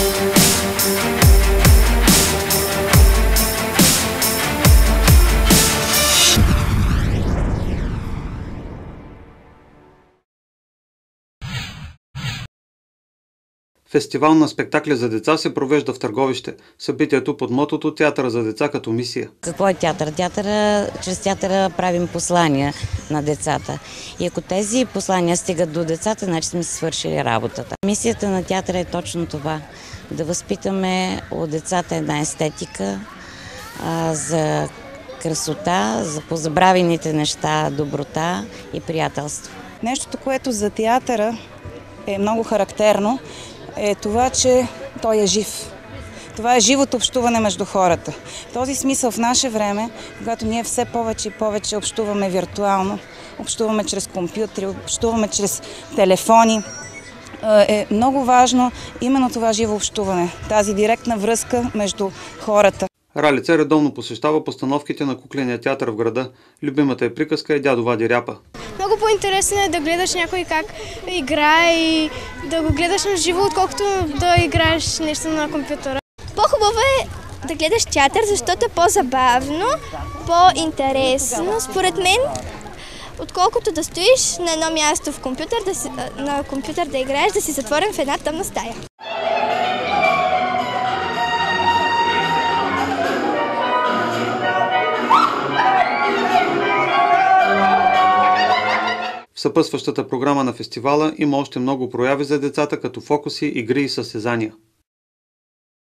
Thank you. Фестивал на спектакли за деца се провежда в Търговище. Събитието под мотото Театъра за деца като мисия. Какво е театър? Театъра, чрез театъра правим послания на децата. И ако тези послания стигат до децата, значи сме свършили работата. Мисията на театъра е точно това. Да възпитаме от децата една естетика а, за красота, за позабравените неща, доброта и приятелство. Нещото, което за театъра е много характерно, е това, че той е жив. Това е живото общуване между хората. В този смисъл в наше време, когато ние все повече и повече общуваме виртуално, общуваме чрез компютри, общуваме чрез телефони, е много важно именно това живо общуване, тази директна връзка между хората. Ралица редовно посещава постановките на кукления театър в града. Любимата е приказка е дядо Вади Ряпа. Много по-интересно е да гледаш някой как играе и да го гледаш на живо, отколкото да играеш нещо на компютъра. По-хубаво е да гледаш театър, защото е по-забавно, по-интересно. Според мен, отколкото да стоиш на едно място в компютър, да си, на компютър да играеш, да си затворен в една тъмна стая. Съпъсващата програма на фестивала има още много прояви за децата, като фокуси, игри и състезания.